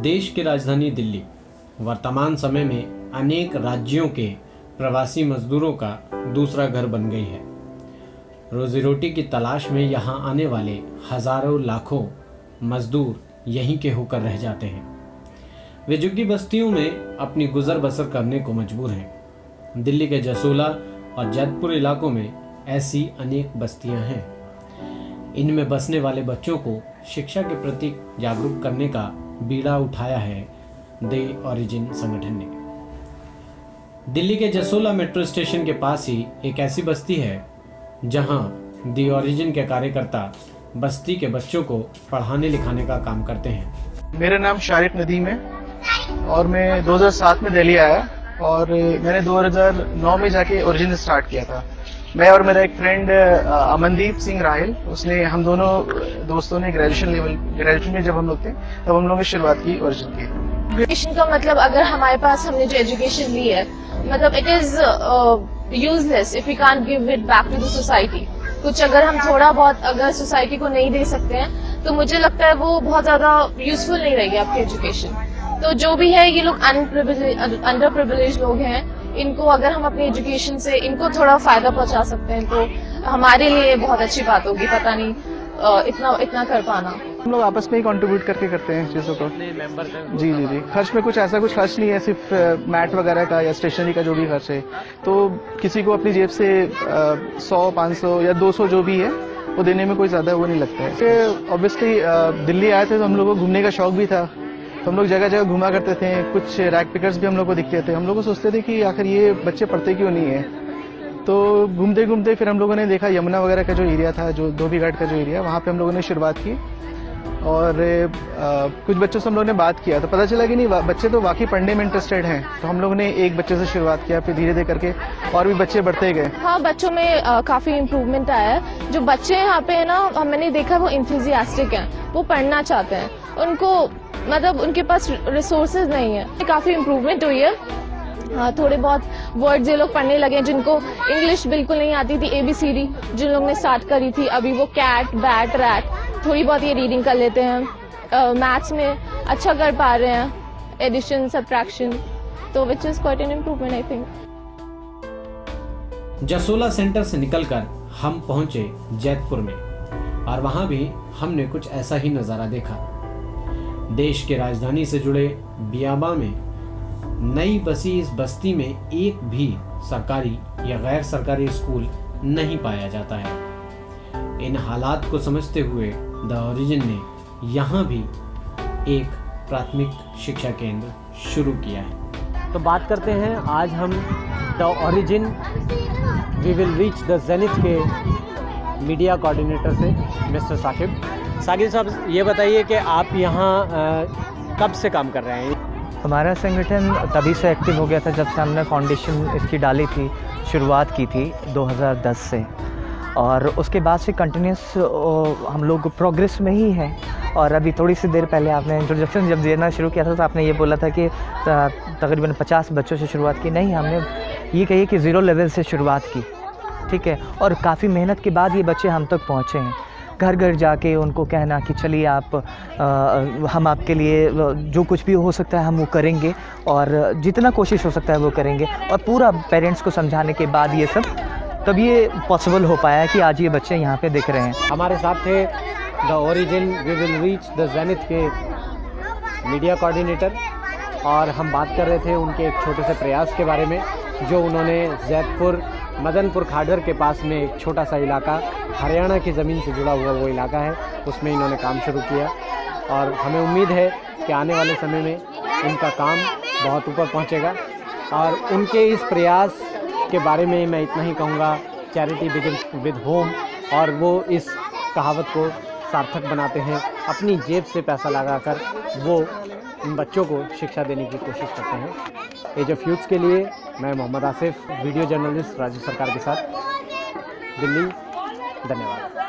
देश की राजधानी दिल्ली। वर्तमान समय में अनेक राज्यों के प्रवासी मजदूरों का दूसरा घर बन गई है। रोजी रोटी की तलाश में यहाँ आने वाले हज़ारों लाखों मजदूर यहीं के होकर रह जाते हैं। वे झुग्गी बस्तियों में अपनी गुजर बसर करने को मजबूर हैं। दिल्ली के जसोला और जैतपुर इलाकों में ऐसी अनेक बस्तियाँ हैं। इनमें बसने वाले बच्चों को शिक्षा के प्रति जागरूक करने का बीड़ा उठाया है दे ओरिजिन संगठन ने। दिल्ली के जसोला मेट्रो स्टेशन के पास ही एक ऐसी बस्ती है, जहाँ दी ओरिजिन के कार्यकर्ता बस्ती के बच्चों को पढ़ाने लिखाने का काम करते हैं। मेरा नाम शारिक नदीम है और मैं 2007 में दिल्ली आया। और मैंने 2009 में जाके ओरिजिन स्टार्ट किया था। मैं और मेरा एक फ्रेंड अमनदीप सिंह राहिल, उसने, हम दोनों दोस्तों ने ग्रेजुएशन लेवल ग्रेजुएशन में जब हम लोग थे, तब हम लोगों ने शुरुआत की ओरिजिन की। एजुकेशन का मतलब अगर हमारे पास हमने जो एजुकेशन ली है मतलब it is useless if you can't give it back to the society कुछ अगर हम थोड़ा बहुत अगर सोसाइटी को नहीं दे सकते हैं तो मुझे लगता है वो बहुत ज़्यादा यूजफुल नहीं रहेगी आपकी एजुकेशन तो जो भी है ये लोग अंडर प्रिविलेज लोग हैं। इनको अगर हम अपनी एजुकेशन से इनको थोड़ा फ़ायदा पहुँचा सकते हैं तो हमारे लिए बहुत अच्छी बात होगी पता नहीं इतना इतना कर पाना। हम लोग आपस में ही कंट्रीब्यूट करके करते हैं चीज़ों को। जी जी जी। खर्च में कुछ ऐसा कुछ खर्च नहीं है सिर्फ़ मैट वगैरह का या स्टेशनरी का जो भी खर्च है। तो किसी को अपनी जेब से सौ पाँच सौ या दो सौ जो भी है वो देने में कोई ज़्यादा वो नहीं लगता है। ऑब्वियसली दिल्ली आए थे तो हम लोग को घूमने का शौक भी था। तो हम लोग जगह जगह घुमा करते थे कुछ रैक पिकर्स भी हम लोग को दिखते थे। हम लोग सोचते थे कि आखिर ये बच्चे पढ़ते क्यों नहीं है? तो घूमते घूमते फिर हम लोगों ने देखा यमुना वगैरह का जो एरिया था जो धोबी घाट का जो एरिया वहाँ पे हम लोगों ने शुरुआत की। और आ, कुछ बच्चों से हम लोगों ने बात किया। तो पता चला कि नहीं बच्चे तो वाकई पढ़ने में इंटरेस्टेड हैं। तो हम लोगों ने एक बच्चे से शुरुआत किया फिर धीरे धीरे करके और भी बच्चे बढ़ते गए। हाँ बच्चों में आ, काफ़ी इम्प्रूवमेंट आया है। जो बच्चे यहाँ पे है ना मैंने देखा वो इंथुजियास्टिक हैं वो पढ़ना चाहते हैं। उनको मतलब उनके पास रिसोर्सेज नहीं है। काफ़ी इम्प्रूवमेंट हुई है। हाँ थोड़े बहुत वर्ड्स ये लोग पढ़ने लगे जिनको इंग्लिश बिल्कुल नहीं आती थी एबीसीडी जिन लोग ने स्टार्ट करी थी, अभी वो कैट बैट रैट थोड़ी बहुत ये रीडिंग कर लेते हैं। मैथ्स में अच्छा कर पा रहे हैं। एडिशन सब्ट्रैक्शन तो which is quite an improvement I think Jasola centre से निकलकर हम पहुँचे जैतपुर में। और वहाँ भी हमने कुछ ऐसा ही नज़ारा देखा। देश के राजधानी से जुड़े बियाबा में, नई बसी इस बस्ती में एक भी सरकारी या गैर सरकारी स्कूल नहीं पाया जाता है। इन हालात को समझते हुए द ओरिजिन ने यहाँ भी एक प्राथमिक शिक्षा केंद्र शुरू किया है। तो बात करते हैं, आज हम the origin, we will reach the zenith के मीडिया कोऑर्डिनेटर से, मिस्टर साकिब। साकिब साहब, ये बताइए कि आप यहाँ कब से काम कर रहे हैं? हमारा संगठन तभी से एक्टिव हो गया था जब से हमने फाउंडेशन इसकी डाली थी, शुरुआत की थी 2010 से। और उसके बाद से कंटिन्यूस हम लोग प्रोग्रेस में ही हैं। और अभी थोड़ी सी देर पहले आपने इंट्रोडक्शन जब देना शुरू किया था तो आपने ये बोला था कि तकरीबन 50 बच्चों से शुरुआत की। नहीं, हमने ये कही कि ज़ीरो लेवल से शुरुआत की। ठीक है? और काफ़ी मेहनत के बाद ये बच्चे हम तक पहुँचे हैं। घर घर जाके उनको कहना कि चलिए आप आ, हम आपके लिए जो कुछ भी हो सकता है हम वो करेंगे और जितना कोशिश हो सकता है वो करेंगे। और पूरा पेरेंट्स को समझाने के बाद ये सब तब ये पॉसिबल हो पाया कि आज ये बच्चे यहाँ पे दिख रहे हैं। हमारे साथ थे the origin we will reach the zenith के मीडिया कोऑर्डिनेटर और हम बात कर रहे थे उनके एक छोटे से प्रयास के बारे में जो उन्होंने जैतपुर मदनपुर खाडर के पास में एक छोटा सा इलाका, हरियाणा की ज़मीन से जुड़ा हुआ वो इलाका है, उसमें इन्होंने काम शुरू किया। और हमें उम्मीद है कि आने वाले समय में इनका काम बहुत ऊपर पहुंचेगा। और उनके इस प्रयास के बारे में मैं इतना ही कहूँगा, चैरिटी बिगिन विद होम, और वो इस कहावत को सार्थक बनाते हैं। अपनी जेब से पैसा लगाकर वो बच्चों को शिक्षा देने की कोशिश करते हैं। एज ऑफ़ यूथ्स के लिए मैं मोहम्मद आसिफ वीडियो जर्नलिस्ट राज्य सरकार के साथ। दिल्ली धन्यवाद।